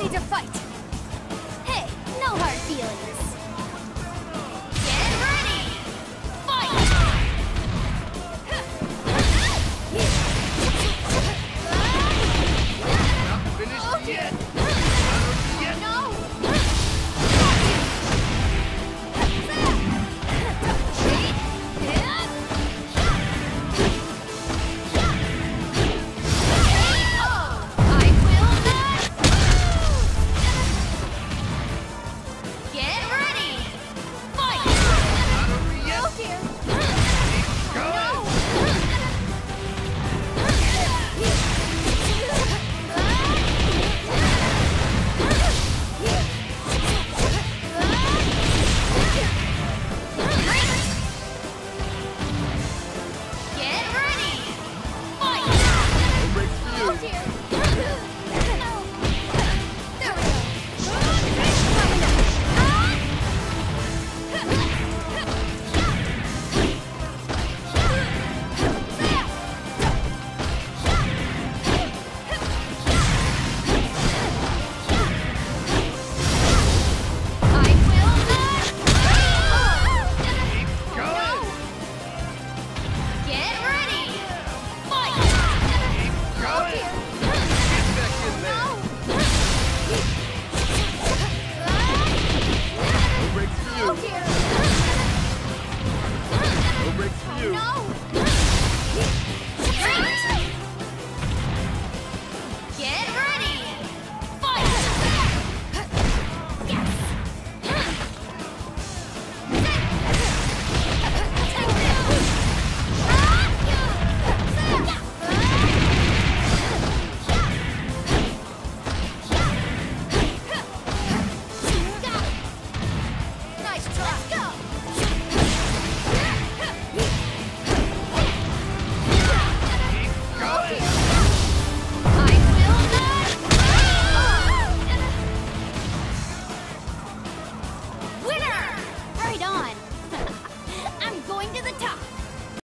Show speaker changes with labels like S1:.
S1: Ready to fight. Hey,
S2: no hard feelings. You. No!